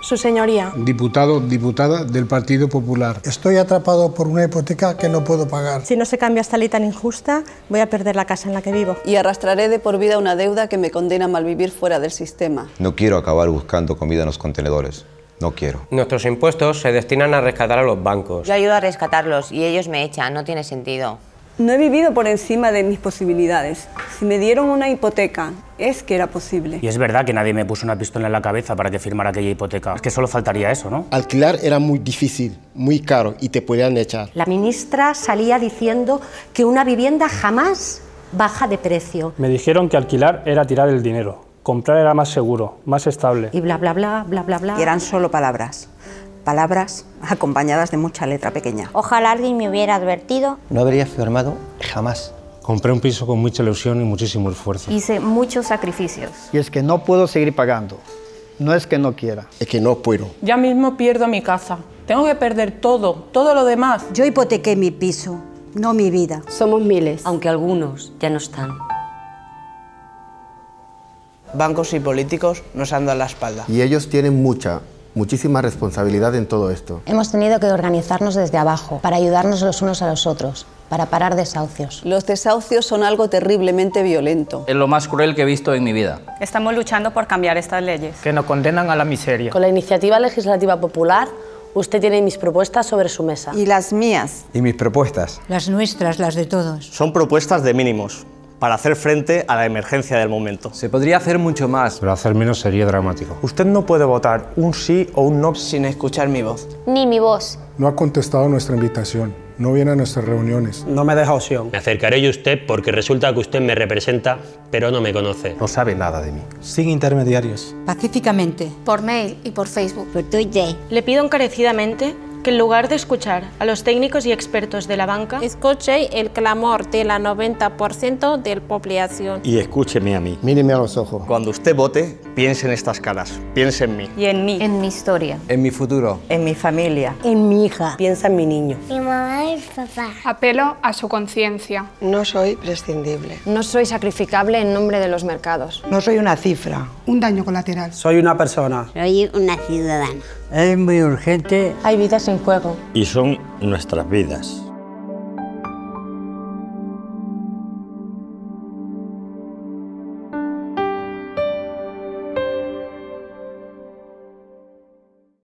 Su señoría. Diputado, diputada del Partido Popular. Estoy atrapado por una hipoteca que no puedo pagar. Si no se cambia esta ley tan injusta, voy a perder la casa en la que vivo. Y arrastraré de por vida una deuda que me condena a malvivir fuera del sistema. No quiero acabar buscando comida en los contenedores. No quiero. Nuestros impuestos se destinan a rescatar a los bancos. Yo ayudo a rescatarlos y ellos me echan, no tiene sentido. No he vivido por encima de mis posibilidades. Si me dieron una hipoteca, es que era posible. Y es verdad que nadie me puso una pistola en la cabeza para que firmara aquella hipoteca. Es que solo faltaría eso, ¿no? Alquilar era muy difícil, muy caro y te podían echar. La ministra salía diciendo que una vivienda jamás baja de precio. Me dijeron que alquilar era tirar el dinero. Comprar era más seguro, más estable. Y bla, bla, bla, bla, bla, bla. Y eran solo palabras palabras acompañadas de mucha letra pequeña. Ojalá alguien me hubiera advertido. No habría firmado jamás. Compré un piso con mucha ilusión y muchísimo esfuerzo. Hice muchos sacrificios. Y es que no puedo seguir pagando. No es que no quiera. Es que no puedo. Ya mismo pierdo mi casa. Tengo que perder todo, todo lo demás. Yo hipotequé mi piso, no mi vida. Somos miles. Aunque algunos ya no están. Bancos y políticos nos han dado la espalda. Y ellos tienen mucha, muchísima responsabilidad en todo esto. Hemos tenido que organizarnos desde abajo para ayudarnos los unos a los otros, para parar desahucios. Los desahucios son algo terriblemente violento. Es lo más cruel que he visto en mi vida. Estamos luchando por cambiar estas leyes. Que nos condenan a la miseria. Con la iniciativa legislativa popular, usted tiene mis propuestas sobre su mesa. Y las mías. ¿Y mis propuestas? Las nuestras, las de todos. Son propuestas de mínimos para hacer frente a la emergencia del momento. Se podría hacer mucho más. Pero hacer menos sería dramático. Usted no puede votar un sí o un no sin escuchar mi voz. Ni mi voz. No ha contestado nuestra invitación. No viene a nuestras reuniones. No me deja opción. Me acercaré a usted porque resulta que usted me representa, pero no me conoce. No sabe nada de mí. Sin intermediarios. Pacíficamente. Por mail y por Facebook. Por Twitter. Le pido encarecidamente que en lugar de escuchar a los técnicos y expertos de la banca, escuche el clamor de la 90% de la población. Y escúcheme a mí. Míreme a los ojos. Cuando usted vote, piense en estas caras, piense en mí. Y en mí. En mi historia. En mi futuro. En mi familia. En mi hija. Piensa en mi niño. Mi mamá y papá. Apelo a su conciencia. No soy prescindible. No soy sacrificable en nombre de los mercados. No soy una cifra. Un daño colateral. Soy una persona. Soy una ciudadana. Es muy urgente. Hay vidas en juego. Y son nuestras vidas.